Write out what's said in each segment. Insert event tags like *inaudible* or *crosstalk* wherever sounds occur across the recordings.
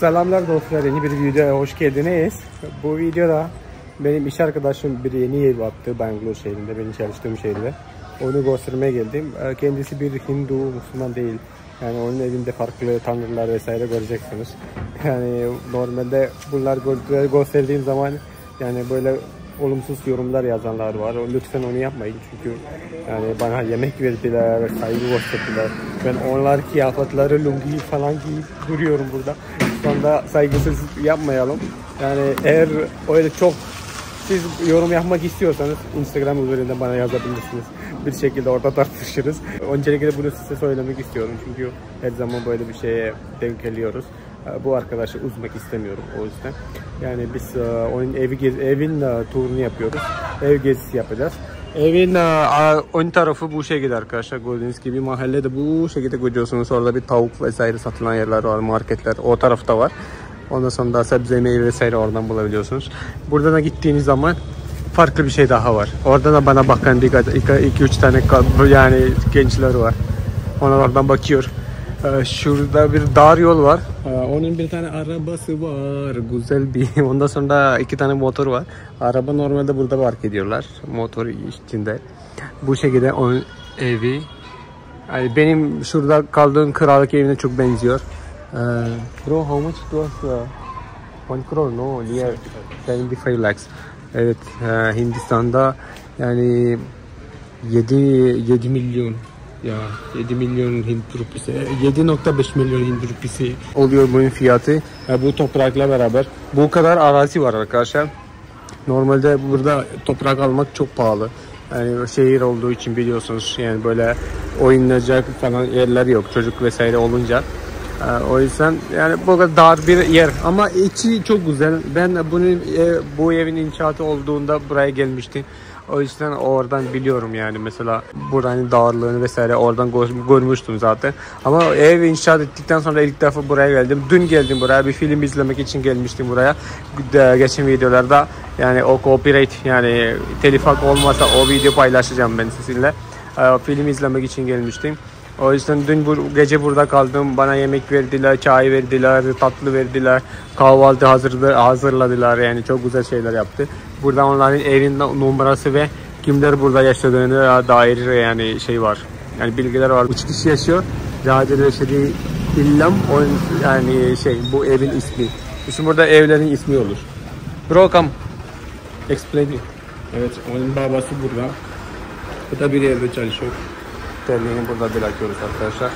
Selamlar dostlar yeni bir videoya hoş geldiniz. Bu videoda benim iş arkadaşım bir yeni ev yaptı Bangalore şehrinde, benim çalıştığım şehirde. Onu göstermeye geldim. Ee, Kendisi bir Hindu, Müslüman değil. Yani onun evinde farklı tanrılar vesaire göreceksiniz. Yani normalde bunlar gö- gösterdiğim zaman yani böyle olumsuz yorumlar yazanlar var. Lütfen onu yapmayın çünkü yani bana yemek verdiler, saygı gösterdiler. Ben onlar kıyafetleri, lungi falan giyip duruyorum burada. Sonra saygısız yapmayalım. Yani eğer öyle çok siz yorum yapmak istiyorsanız Instagram üzerinden bana yazabilirsiniz. Bir şekilde orada tartışırız. Öncelikle bunu size söylemek istiyorum çünkü her zaman böyle bir şeye denk geliyoruz. Ee, Bu arkadaşı üzmek istemiyorum o yüzden. Yani biz e, onun evi evin e, turunu yapıyoruz. Ev gezisi yapacağız. Evin e, ön tarafı bu şekilde arkadaşlar. Gördüğünüz gibi mahallede bu şekilde görüyorsunuz. Orada bir tavuk vesaire satılan yerler var, marketler o tarafta var. Ondan sonra da sebze meyve vesaire oradan bulabiliyorsunuz. Burada da gittiğiniz zaman farklı bir şey daha var. Orada da bana bakan 2-3 tane yani gençler var. Onlar oradan bakıyor. Ee, Şurada bir dar yol var. Ee, Onun bir tane arabası var. Güzel bir. *laughs* Ondan sonra iki tane motor var. Araba normalde burada park ediyorlar. Motor içinde. Bu şekilde onun evi. Yani benim şurada kaldığım krallık evine çok benziyor. Ee, bro how much it was? Uh, 1 crore no near 75 lakhs. Evet e, Hindistan'da yani 7 7 milyon ya 7 milyon Hint rupisi 7.5 milyon Hint rupisi oluyor bunun fiyatı. E, bu toprakla beraber bu kadar arazi var arkadaşlar. Normalde burada toprak almak çok pahalı. Yani şehir olduğu için biliyorsunuz yani böyle oynayacak falan yerler yok çocuk vesaire olunca. Ee, O yüzden yani bu kadar dar bir yer. Ama içi çok güzel. Ben bunun bu evin inşaatı olduğunda buraya gelmiştim. O yüzden oradan biliyorum yani mesela buranın dağarlığını vesaire oradan gör- görmüştüm zaten. Ama ev inşaat ettikten sonra ilk defa buraya geldim. Dün geldim buraya bir film izlemek için gelmiştim buraya. Geçen videolarda yani o copyright yani telif hakkı olmasa o video paylaşacağım ben sizinle. Ee, Film izlemek için gelmiştim. O yüzden dün bu gece burada kaldım. Bana yemek verdiler, çay verdiler, tatlı verdiler, kahvaltı hazırdı, hazırladılar. Yani çok güzel şeyler yaptı. Burada onların evin numarası ve kimler burada yaşadığını dair yani şey var. Yani bilgiler var. Üç kişi yaşıyor. Cadir Reşidi İllam onun yani şey bu evin ismi. Şimdi burada evlerin ismi olur. Bro come. Explain. Evet onun babası burada. Bu da bir yerde çalışıyor. Terliğini burada bırakıyoruz arkadaşlar.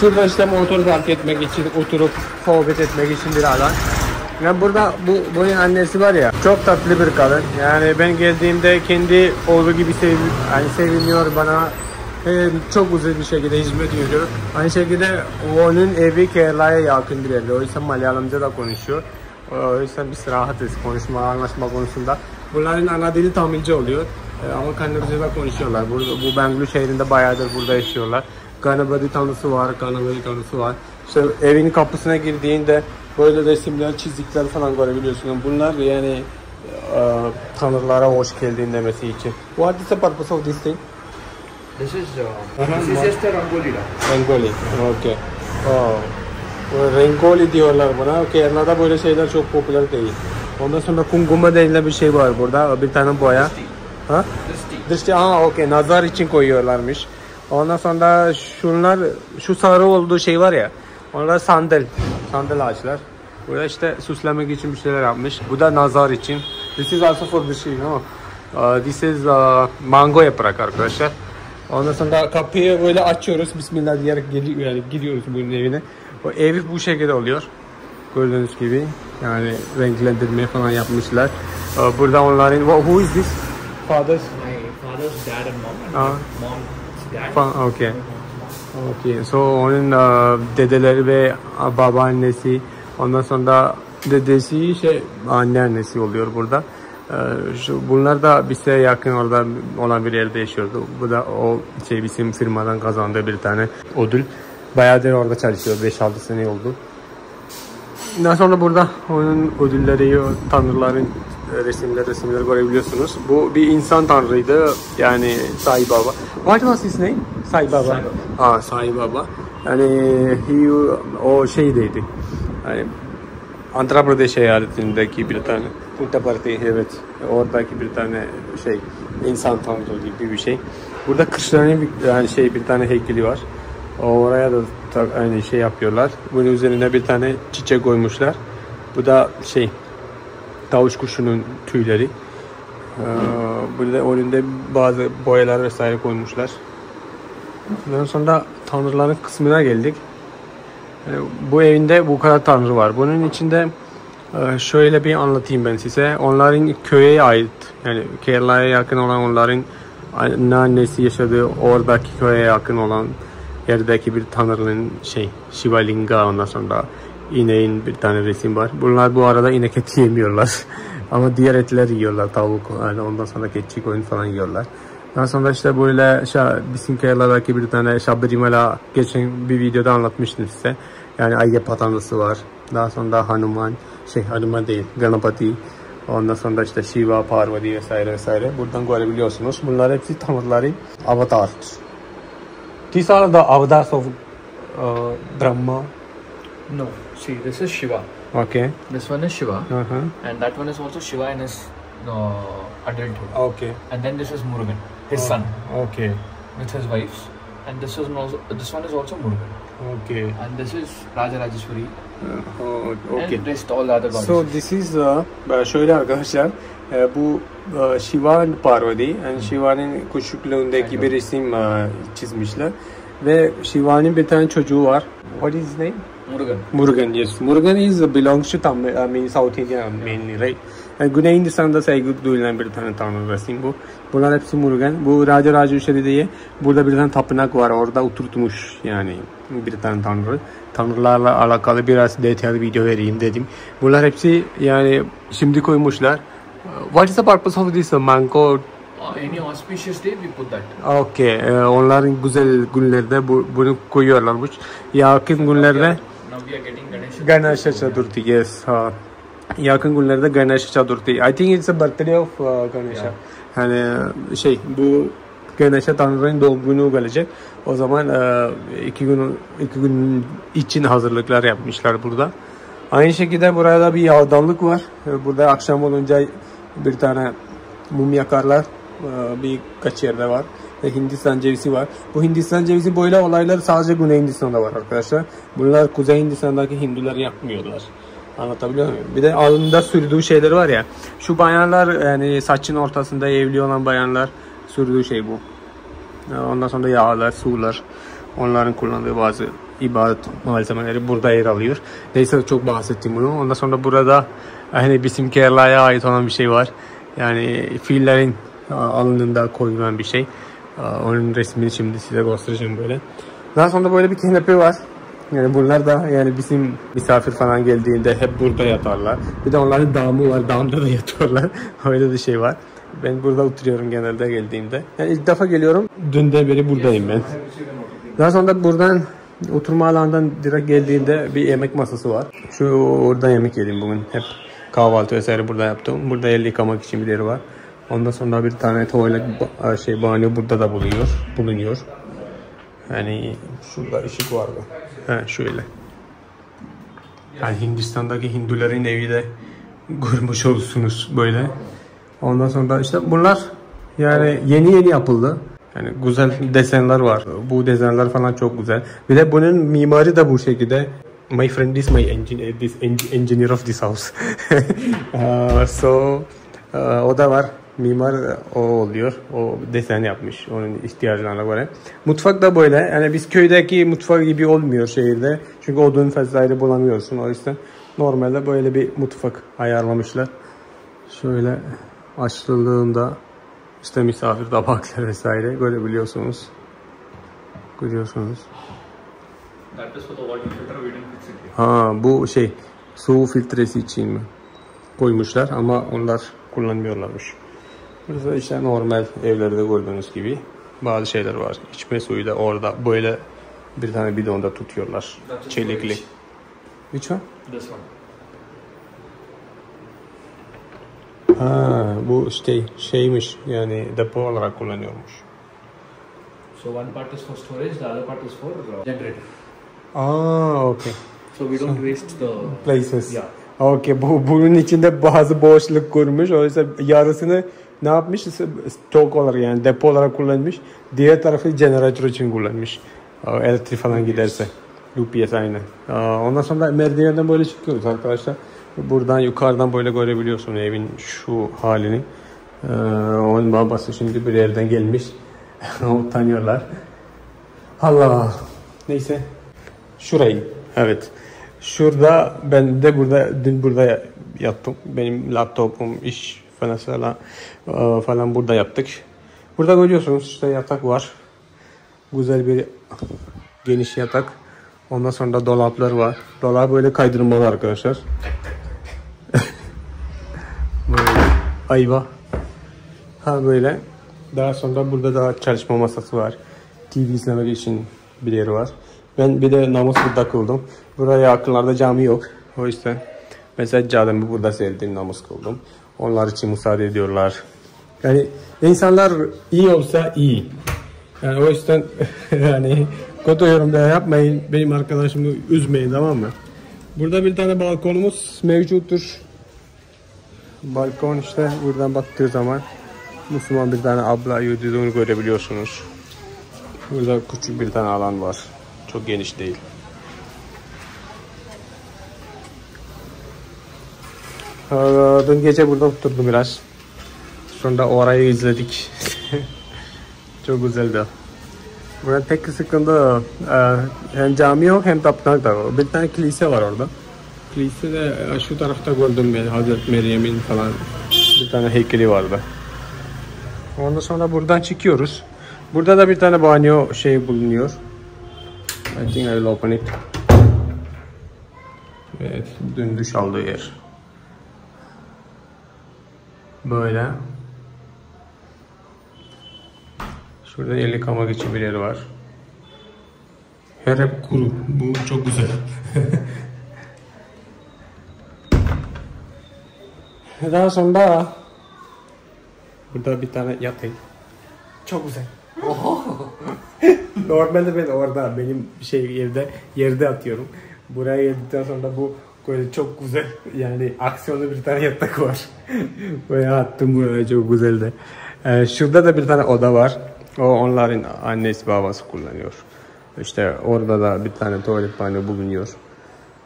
Şurada işte motor park etmek için, oturup sohbet etmek için bir alan. Ya burada bu bunun annesi var ya çok tatlı bir kadın. Yani ben geldiğimde kendi oğlu gibi sev, yani seviniyor bana. Ee, çok güzel bir şekilde hizmet ediyor. Aynı şekilde onun evi Kerala'ya yakın bir yerde. O yüzden Malayalamca da konuşuyor. O yüzden biz rahatız konuşma, anlaşma konusunda. Bunların ana dili Tamilce oluyor. Ama Kannada'da da konuşuyorlar. Burada, bu Bangalore şehrinde bayağıdır burada yaşıyorlar. Ganabadi tanrısı var, Ganabadi tanrısı var. İşte evin kapısına girdiğinde böyle resimler, çizikler falan görebiliyorsun. Bunlar yani e, tanrılara hoş geldin demesi için. What is the purpose of this thing? This is uh, Uh-huh. this is just a rangoli. lah. Rengoli. Okay. Oh. Rengoli diyorlar buna. Kerala'da böyle şeyler çok popüler değil. Ondan sonra kunguma denilen bir şey var burada. Bir tane boya. Ha? Tea. Dışta ha okey nazar için koyuyorlarmış. Ondan sonra şunlar şu sarı olduğu şey var ya. Onlar sandal. Sandal ağaçlar. Burada işte süslemek için bir şeyler yapmış. Bu da nazar için. This is also for şey no? Uh, this is uh, mango yaprak arkadaşlar. Ondan sonra kapıyı böyle açıyoruz. Bismillah diyerek geliyor, yani gidiyoruz bunun evine. O ev bu şekilde oluyor. Gördüğünüz gibi yani renklendirme falan yapmışlar. Uh, Burada onların who is this? Fathers My father's dad and mom. Ah. And mom's dad. Fa- Okay. Okay. So onun uh, dedeleri ve babaannesi ondan sonra dedesi şey anneannesi oluyor burada. Uh, şu, bunlar da bize yakın orada olan bir yerde yaşıyordu. Bu da o şey bizim firmadan kazandığı bir tane ödül. Bayağıdır orada çalışıyor. 5-6 sene oldu. Daha sonra burada onun ödülleri, tanrıların resimler, resimler görebiliyorsunuz. Bu bir insan tanrıydı. Yani Sai Baba. What was his name? Sai Baba. Sai Ah, Sai Baba. hani he, o şeydeydi. Hani Andhra Pradesh eyaletindeki bir tane Puttaparthi evet oradaki bir tane şey insan tanrı gibi bir şey. Burada Krishna'nın bir yani şey bir tane heykeli var. Oraya da aynı şey yapıyorlar. Bunun üzerine bir tane çiçek koymuşlar. Bu da şey tavus kuşunun tüyleri. Ee, burada önünde bazı boyalar vesaire koymuşlar. Ondan sonra tanrıların kısmına geldik. Yani bu evinde bu kadar tanrı var. Bunun içinde e, şöyle bir anlatayım ben size. Onların köye ait yani Kerala'ya yakın olan onların annesi yaşadığı oradaki köye yakın olan yerdeki bir tanrının şey Shiva Linga ondan sonra ineğin bir tane resim var. Bunlar bu arada inek eti *laughs* yemiyorlar. Ama diğer etler yiyorlar. Tavuk yani ondan sonra keçi koyun falan yiyorlar. Daha sonra işte böyle şa, bizim bir tane Şabarimala geçen bir videoda anlatmıştım size. Yani Ayyappa tanrısı var. Daha sonra Hanuman, şey Hanuman değil, Ganapati. Ondan sonra işte Shiva, Parvati vesaire vesaire. Buradan görebiliyorsunuz. Bunlar hepsi tanrıların avatar. These are the avatars of uh, Brahma. No. See, this is Shiva. Okay. This one is Shiva. Uh-huh. And that one is also Shiva in his uh, adulthood. Okay. And then this is Murugan, his son, Okay. with his wives. And this is also this one is also Murugan. Okay. And this is Raja Rajeshwari. Oh, okay. And rest all the other. So this is uh, şöyle arkadaşlar e, bu e, Shiva Parvati yani Shiva'nın küçüklüğündeki bir isim e, çizmişler ve Shiva'nın bir tane çocuğu var. What is his name? Murugan. Murugan yes. Murugan is belongs to Tamil, I mean South India mainly right. Yani Güney Hindistan'da saygı duyulan bir tane tanrı resim bu. Bunlar hepsi Murugan. Bu Raja Rajeshwari diye burada bir tane tapınak var. Orada oturtmuş yani bir tane tanrı. Tanrılarla alakalı biraz detaylı video vereyim dedim. Bunlar hepsi yani şimdi koymuşlar. What is the purpose of this mango? Uh, any auspicious day we put that. Okay, e, onların güzel günlerde bu, bunu koyuyorlarmış. Yakın günlerde Now we are getting Ganesh. Ganesha Chaturthi, yes. Ha. Yakın günlerde Ganesha Chaturthi. I think it's a birthday of uh, Ganesha. Hani şey bu Ganesha Tanrı'nın doğum günü gelecek. O zaman e, iki gün iki gün için hazırlıklar yapmışlar burada. Aynı şekilde burada bir yağdanlık var. E, Burada akşam olunca bir tane mum yakarlar. E, Birkaç yerde var. Ve Hindistan cevizi var. Bu Hindistan cevizi böyle olaylar sadece Güney Hindistan'da var arkadaşlar. Bunlar Kuzey Hindistan'daki Hindular yapmıyorlar. Anlatabiliyor muyum? Bir de alnında sürdüğü şeyler var ya. Şu bayanlar yani saçın ortasında evli olan bayanlar sürdüğü şey bu. Ondan sonra yağlar, sular, onların kullandığı bazı ibadet malzemeleri burada yer alıyor. Neyse çok bahsettim bunu. Ondan sonra burada hani bizim Kerala'ya ait olan bir şey var. Yani fillerin alnında koyulan bir şey. Onun resmini şimdi size göstereceğim böyle. Daha sonra böyle bir kanepe var. Yani bunlar da yani bizim misafir falan geldiğinde hep burada yatarlar. Bir de onların damı var. Damda da *laughs* yatıyorlar. Öyle bir şey var. Ben burada oturuyorum genelde geldiğimde. Yani ilk defa geliyorum. Dünden beri buradayım ben. Daha sonra buradan oturma alanından direkt geldiğinde bir yemek masası var. Şu orada yemek yedim bugün. Hep kahvaltı vesaire burada yaptım. Burada el yıkamak için bir yeri var. Ondan sonra bir tane tuvalet şey banyo burada da bulunuyor. Bulunuyor. Yani şurada ışık vardı. He şöyle. Yani Hindistan'daki Hinduların evi de *laughs* görmüş olursunuz böyle. Ondan sonra işte bunlar yani yeni yeni yapıldı. Yani güzel desenler var. Bu desenler falan çok güzel. Bir de bunun mimari de bu şekilde. My friend is my engineer, this en- engineer of this house. Uh, *laughs* so uh, o da var. Mimar o oluyor. O desen yapmış. Onun ihtiyacına göre. Mutfak da böyle. Yani biz köydeki mutfak gibi olmuyor şehirde. Çünkü odun vesaire bulamıyorsun. O yüzden normalde böyle bir mutfak ayarlamışlar. Şöyle açıldığında işte misafir tabaklar vesaire görebiliyorsunuz. Görüyorsunuz. Ha bu şey su filtresi için mi koymuşlar ama onlar kullanmıyorlarmış. Burası işte normal evlerde gördüğünüz gibi bazı şeyler var. İçme suyu da orada böyle bir tane bidonda tutuyorlar. Çelikli. Which one? This one. Ha bu işte şeymiş yani depo olarak kullanıyormuş. So one part is for storage, the other part is for generator. Aa, okay. So we don't waste the. Places. Yeah. Okay, bu bunun içinde bazı boşluk kurmuş. Oysa yarısını ne yapmış? Stok olarak yani depo olarak kullanmış. Diğer tarafı jeneratör için kullanmış. Elektrik falan giderse. UPS aynı. Ondan sonra merdivenden böyle çıkıyoruz arkadaşlar. Buradan yukarıdan böyle görebiliyorsun evin şu halini. Ee, onun babası şimdi bir yerden gelmiş. *laughs* Utanıyorlar. Allah. Neyse. Şurayı. Evet. Şurada ben de burada dün burada yattım. Benim laptopum, iş falan falan, e, falan burada yaptık. Burada görüyorsunuz işte yatak var. Güzel bir geniş yatak. Ondan sonra dolaplar var. Dolap böyle kaydırmalı arkadaşlar. *laughs* böyle ayva. Ha böyle. Daha sonra burada da çalışma masası var. TV izlemek için bir yeri var. Ben bir de namaz burada kıldım. Buraya yakınlarda cami yok. O yüzden mesela cademi burada sevdim namaz kıldım. Onlar için müsaade ediyorlar. Yani insanlar iyi olsa iyi. Yani o yüzden *laughs* yani kötü yorumda yapmayın. Benim arkadaşımı üzmeyin tamam mı? Burada bir tane balkonumuz mevcuttur. Balkon işte buradan baktığı zaman Müslüman bir tane abla yürüdüğünü görebiliyorsunuz. Burada küçük bir tane alan var. Çok geniş değil. Dün gece burada oturdum biraz. Sonra orayı izledik. *laughs* Çok güzeldi. Burada tek sıkıntı e, hem cami yok hem tapınak da yok. Bir tane kilise var orada. Kilise de e, şu tarafta gördüm ben Hazreti Meryem'in falan bir tane heykeli vardı. Ondan sonra buradan çıkıyoruz. Burada da bir tane banyo şey bulunuyor. I think I will open it. Evet, dün duş aldığı yer. Böyle. Şurada el yıkamak için bir yer var. Her hep kuru. Bu çok güzel. *laughs* Daha sonra burada bir tane yatay. Çok güzel. *laughs* Normalde ben orada benim şey evde yerde atıyorum. Buraya geldikten sonra bu böyle çok güzel yani aksiyonlu bir tane yatak var. *laughs* böyle attım buraya çok güzeldi. Ee, şurada da bir tane oda var. O onların annesi babası kullanıyor. İşte orada da bir tane tuvalet banyo bulunuyor.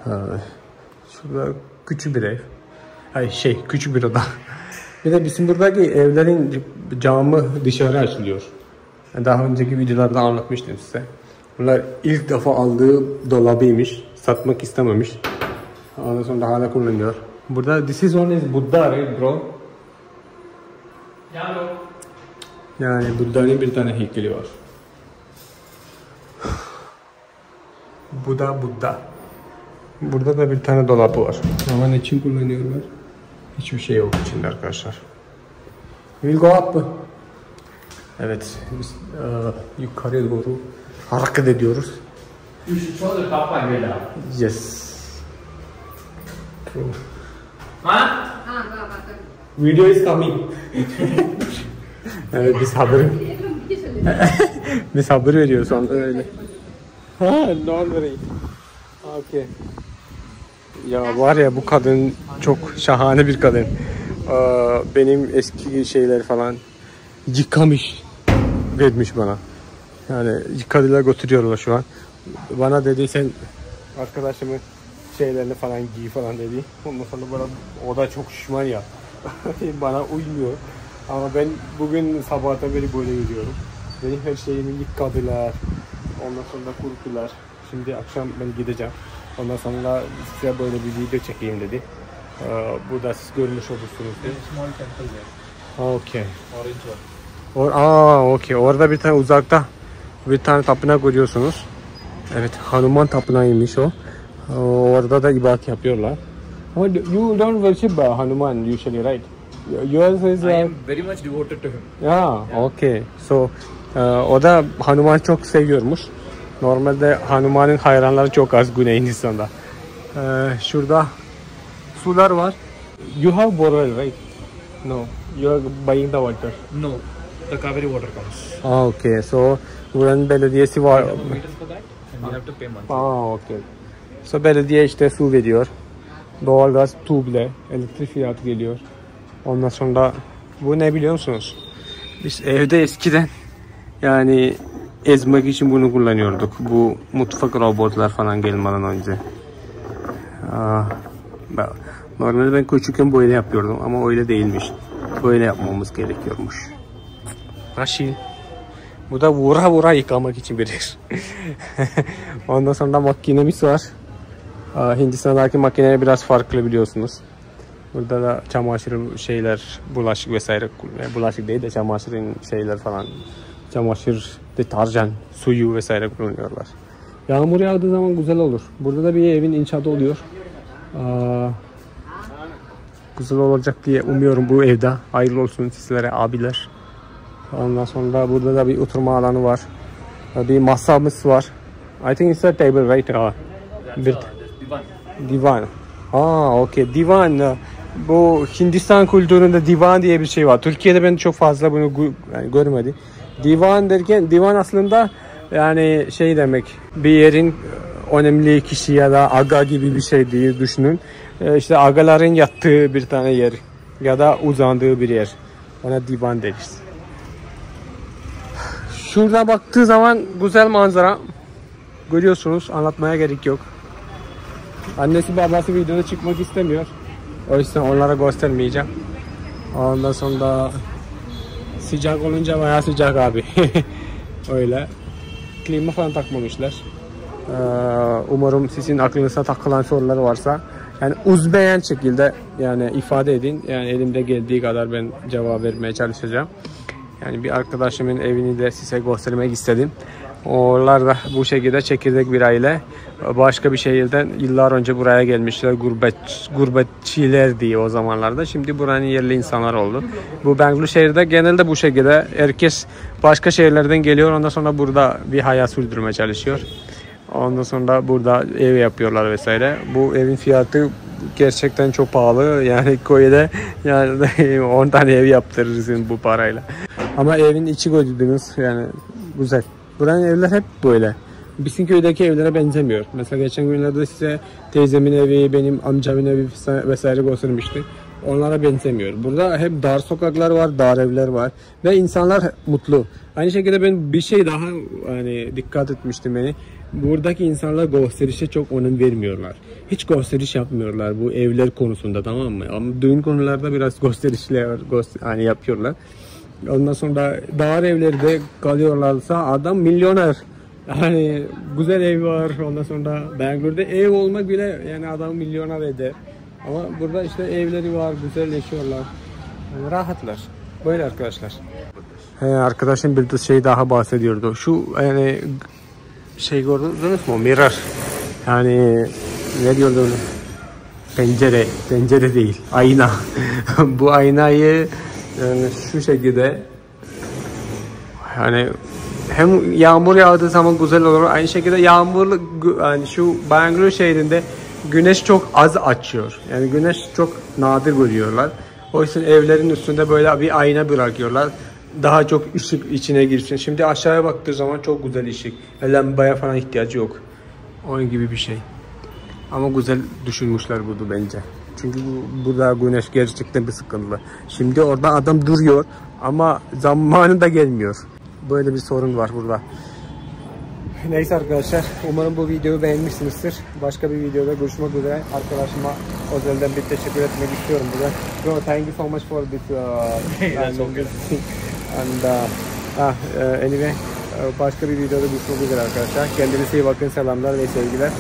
Ee, şurada küçük bir ev. Ay şey küçük bir oda. *laughs* Bir de bizim buradaki evlerin camı dışarı açılıyor. Daha önceki videolarda anlatmıştım size. Bunlar ilk defa aldığı dolabıymış. Satmak istememiş. Ondan sonra hala kullanıyor. Burada this is one is Buddha right bro? Bro. Yani Buddha'nın bir tane heykeli var. Bu da Buddha. Burada da bir tane dolabı var. Ama ne için kullanıyorlar? Hiçbir şey yok içinde arkadaşlar. We'll go up. Evet, biz e, yukarıya doğru hareket ediyoruz. You should show the Veda. Yes. True. Huh? Video is coming. *laughs* evet, biz haber *laughs* biz haber veriyoruz onda öyle. Ha, Norway. Okay. Ya var ya bu kadın çok şahane bir kadın. Ee, benim eski şeyler falan yıkamış vermiş bana. Yani yıkadılar götürüyorlar şu an. Bana dedi sen arkadaşımın şeylerini falan giy falan dedi. Ondan sonra bana o da çok şişman ya. *laughs* bana uymuyor. Ama ben bugün sabahtan beri böyle yürüyorum. Benim her şeyimi yıkadılar. Ondan sonra kuruttular. Şimdi akşam ben gideceğim. Ondan sonra size böyle bir video çekeyim dedi. Ee, burada siz görmüş olursunuz. Small temple. Okay. Orange one. Or aa okey. Orada bir tane uzakta bir tane tapınak görüyorsunuz. Evet, Hanuman tapınağıymış o. Orada da ibadet yapıyorlar. Ama you don't worship uh, Hanuman usually, right? Yours is I uh, am very much devoted to him. yeah, okay. So e, o da Hanuman çok seviyormuş. Normalde Hanuman'ın hayranları çok az Güney Hindistan'da. Ee, şurada sular var. You have borewell, right? No. You are buying the water. No, the Kaveri water comes. Ah, okay. So buranın belediyesi var. Aa okey. So belediye işte su veriyor. Doğalgaz tuğle, elektrik fiyatı geliyor. Ondan sonra bu ne biliyor musunuz? Biz evde eskiden yani ezmek için bunu kullanıyorduk. Bu mutfak robotlar falan gelmeden önce. Aa, ben- normalde ben küçükken böyle yapıyordum ama öyle değilmiş. Böyle yapmamız gerekiyormuş. Naşil. Bu da vura vura yıkamak için bir yer. *laughs* Ondan sonra makinemiz var. Hindistan'daki makine biraz farklı biliyorsunuz. Burada da çamaşır şeyler, bulaşık vesaire, e, bulaşık değil de çamaşırın şeyler falan, çamaşır, deterjan, suyu vesaire kullanıyorlar. Yağmur yağdığı zaman güzel olur. Burada da bir evin inşaatı oluyor. Aa, güzel olacak diye umuyorum bu evde. Hayırlı olsun sizlere abiler. Ondan sonra burada da bir oturma alanı var. Bir masamız var. I think it's a table right? Aa, bir Divan. divan. Aa, okey. Divan. Bu Hindistan kültüründe divan diye bir şey var. Türkiye'de ben çok fazla bunu yani görmedim. Divan derken divan aslında yani şey demek bir yerin önemli kişi ya da aga gibi bir şey diye düşünün. Ee, İşte agaların yattığı bir tane yer ya da uzandığı bir yer. Ona divan deriz. Şurada baktığı zaman güzel manzara. Görüyorsunuz anlatmaya gerek yok. Annesi babası videoda çıkmak istemiyor. O yüzden onlara göstermeyeceğim. Ondan sonra sıcak olunca bayağı sıcak abi. *laughs* Öyle. Klima falan takmamışlar. Ee, umarım sizin aklınıza takılan sorular varsa yani uzbeyen şekilde yani ifade edin. Yani elimde geldiği kadar ben cevap vermeye çalışacağım. Yani bir arkadaşımın evini de size göstermek istedim. Onlar da bu şekilde çekirdek bir aile. Başka bir şehirden yıllar önce buraya gelmişler. Gurbet, gurbetçiler diye o zamanlarda. Şimdi buranın yerli insanlar oldu. Bu Bangalore şehirde genelde bu şekilde. Herkes başka şehirlerden geliyor. Ondan sonra burada bir hayat sürdürmeye çalışıyor. Ondan sonra burada ev yapıyorlar vesaire. Bu evin fiyatı gerçekten çok pahalı. Yani *laughs* köyde yani *laughs* 10 tane ev yaptırırsın bu parayla. Ama evin içi gördünüz yani güzel. Buranın evler hep böyle. Bizim köydeki evlere benzemiyor. Mesela geçen günlerde size teyzemin evi, benim amcamın evi vesaire göstermiştim. Onlara benzemiyor. Burada hep dar sokaklar var, dar evler var ve insanlar mutlu. Aynı şekilde ben bir şey daha hani dikkat etmiştim beni. Buradaki insanlar gösterişe çok önem vermiyorlar. Hiç gösteriş yapmıyorlar bu evler konusunda tamam mı? Ama düğün konularda biraz gösterişler göster hani yapıyorlar. Ondan sonra dar evlerde kalıyorlarsa adam milyoner. Yani güzel ev var. Ondan sonra Bangalore'da ev olmak bile yani adam milyoner eder. Ama burada işte evleri var, güzel yaşıyorlar. Yani rahatlar. Böyle arkadaşlar. He, arkadaşım bir de şey daha bahsediyordu. Şu yani şey gördünüz mü? Mirror. Yani ne diyordu onu? Pencere. Pencere değil. Ayna. *laughs* Bu aynayı yani şu şekilde yani hem yağmur yağdığı zaman güzel olur. Aynı şekilde yağmurlu yani şu Bangalore şehrinde güneş çok az açıyor. Yani güneş çok nadir görüyorlar. O yüzden evlerin üstünde böyle bir ayna bırakıyorlar. Daha çok ışık içine girsin. Şimdi aşağıya baktığı zaman çok güzel ışık. Lambaya falan ihtiyacı yok. Onun gibi bir şey. Ama güzel düşünmüşler bunu bence. Çünkü bu, burada güneş gerçekten bir sıkıntı. Şimdi orada adam duruyor ama zamanında gelmiyor. Böyle bir sorun var burada. Neyse arkadaşlar umarım bu videoyu beğenmişsinizdir. Başka bir videoda görüşmek üzere. Arkadaşıma özelden bir teşekkür etmek istiyorum burada. Bro, thank you so much for this uh, *laughs* and, *laughs* and uh, ah, uh, anyway uh, başka bir videoda görüşmek üzere arkadaşlar. Kendinize iyi bakın. Selamlar ve sevgiler.